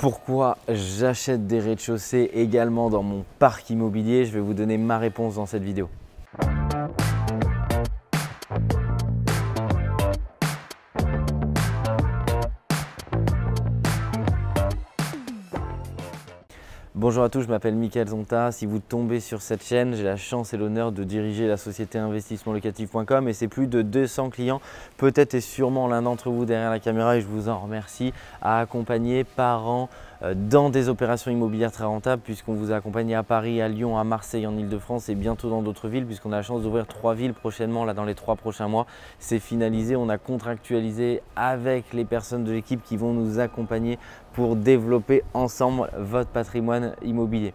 Pourquoi j'achète des rez-de-chaussée également dans mon parc immobilier Je vais vous donner ma réponse dans cette vidéo. Bonjour à tous, je m'appelle Mickaël Zonta. Si vous tombez sur cette chaîne, j'ai la chance et l'honneur de diriger la société investissementlocatif.com et c'est plus de 200 clients, peut-être et sûrement l'un d'entre vous derrière la caméra et je vous en remercie, à accompagner par an euh, dans des opérations immobilières très rentables puisqu'on vous a accompagné à Paris, à Lyon, à Marseille, en Ile-de-France et bientôt dans d'autres villes puisqu'on a la chance d'ouvrir trois villes prochainement là dans les trois prochains mois. C'est finalisé, on a contractualisé avec les personnes de l'équipe qui vont nous accompagner pour développer ensemble votre patrimoine immobilier.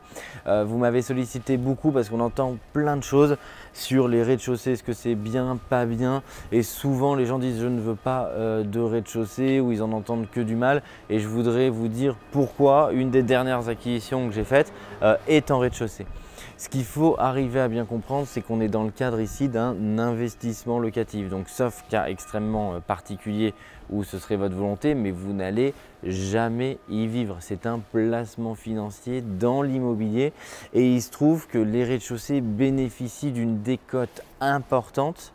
Euh, vous m'avez sollicité beaucoup parce qu'on entend plein de choses sur les rez-de-chaussée, est-ce que c'est bien, pas bien? Et souvent les gens disent je ne veux pas euh, de rez-de-chaussée ou ils en entendent que du mal et je voudrais vous dire pourquoi une des dernières acquisitions que j'ai faites euh, est en rez-de-chaussée. Ce qu'il faut arriver à bien comprendre, c'est qu'on est dans le cadre ici d'un investissement locatif. Donc sauf cas extrêmement euh, particulier où ce serait votre volonté, mais vous n'allez jamais y vivre. C'est un placement financier dans l'immobilier et il se trouve que les rez-de-chaussée bénéficient d'une décote importante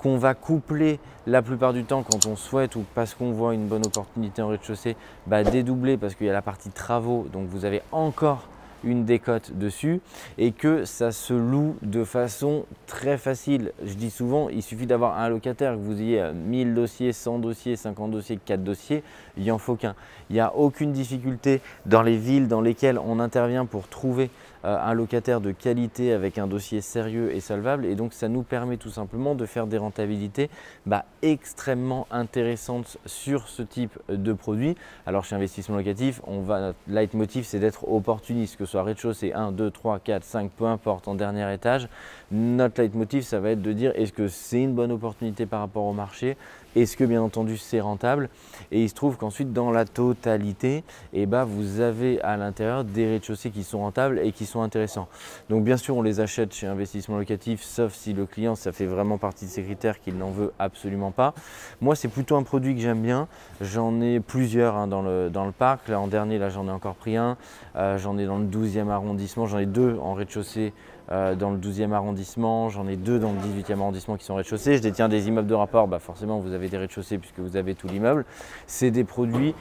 qu'on va coupler la plupart du temps quand on souhaite ou parce qu'on voit une bonne opportunité en rez-de-chaussée, bah, dédoubler parce qu'il y a la partie travaux, donc vous avez encore une décote dessus et que ça se loue de façon très facile. Je dis souvent, il suffit d'avoir un locataire, que vous ayez 1000 dossiers, 100 dossiers, 50 dossiers, 4 dossiers, il n'y en faut qu'un. Il n'y a aucune difficulté dans les villes dans lesquelles on intervient pour trouver euh, un locataire de qualité avec un dossier sérieux et solvable. Et donc, ça nous permet tout simplement de faire des rentabilités bah, extrêmement intéressantes sur ce type de produit. Alors, chez Investissement Locatif, on va, notre leitmotiv, c'est d'être opportuniste, soit rez-de-chaussée 1, 2, 3, 4, 5, peu importe, en dernier étage. Notre leitmotiv, ça va être de dire est-ce que c'est une bonne opportunité par rapport au marché? Est-ce que bien entendu c'est rentable? Et il se trouve qu'ensuite dans la totalité, eh ben, vous avez à l'intérieur des rez-de-chaussée qui sont rentables et qui sont intéressants. Donc bien sûr on les achète chez investissement locatif sauf si le client ça fait vraiment partie de ses critères qu'il n'en veut absolument pas. Moi c'est plutôt un produit que j'aime bien. J'en ai plusieurs hein, dans, le, dans le parc. Là en dernier là j'en ai encore pris un. Euh, j'en ai dans le 12e arrondissement. J'en ai deux en rez-de-chaussée euh, dans le 12e arrondissement, j'en ai deux dans le 18e arrondissement qui sont rez-de-chaussée. Je détiens des immeubles de rapport, bah forcément vous avez des rez-de-chaussée puisque vous avez tout l'immeuble. C'est des produits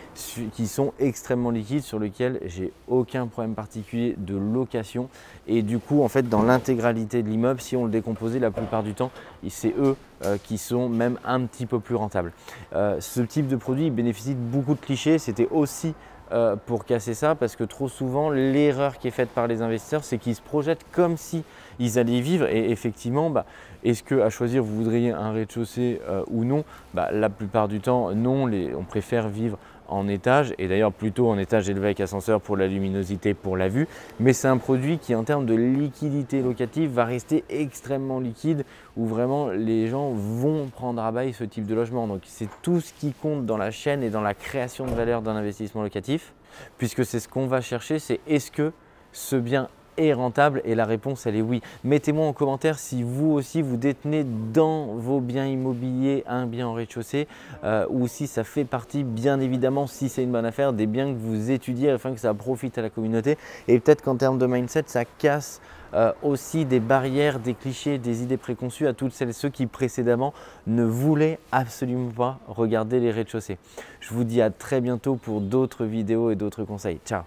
qui sont extrêmement liquides sur lesquels j'ai aucun problème particulier de location. Et du coup, en fait, dans l'intégralité de l'immeuble, si on le décomposait la plupart du temps, c'est eux euh, qui sont même un petit peu plus rentables. Euh, ce type de produit bénéficie de beaucoup de clichés. C'était aussi euh, pour casser ça parce que trop souvent l'erreur qui est faite par les investisseurs c'est qu'ils se projettent comme si ils allaient vivre. Et effectivement bah, est-ce que à choisir vous voudriez un rez-de-chaussée euh, ou non? Bah, La plupart du temps non, on préfère vivre en étage et d'ailleurs plutôt en étage élevé avec ascenseur pour la luminosité, pour la vue. Mais c'est un produit qui en termes de liquidité locative va rester extrêmement liquide où vraiment les gens vont prendre à bail ce type de logement. Donc c'est tout ce qui compte dans la chaîne et dans la création de valeur d'un investissement locatif puisque c'est ce qu'on va chercher, c'est est-ce que ce bien est rentable Et la réponse, elle est oui. Mettez-moi en commentaire si vous aussi vous détenez dans vos biens immobiliers un bien en rez-de-chaussée euh, ou si ça fait partie, bien évidemment, si c'est une bonne affaire, des biens que vous étudiez afin que ça profite à la communauté. Et peut-être qu'en termes de mindset, ça casse euh, aussi des barrières, des clichés, des idées préconçues à toutes celles et ceux qui précédemment ne voulaient absolument pas regarder les rez-de-chaussée. Je vous dis à très bientôt pour d'autres vidéos et d'autres conseils. Ciao